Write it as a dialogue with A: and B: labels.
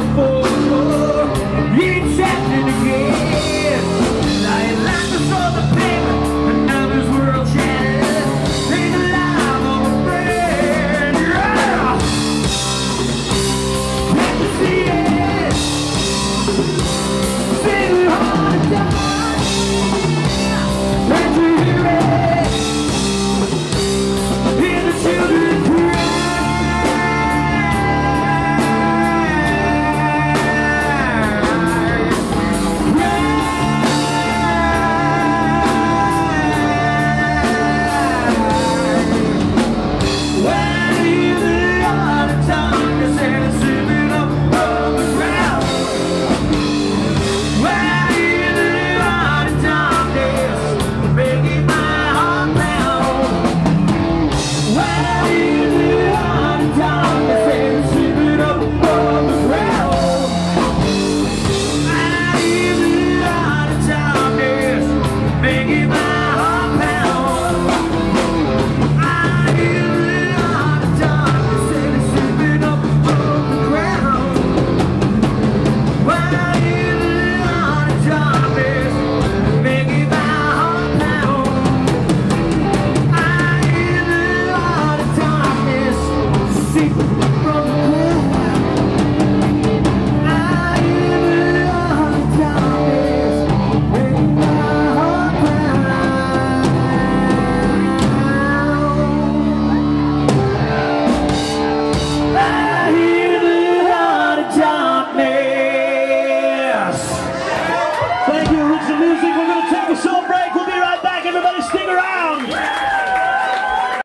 A: before.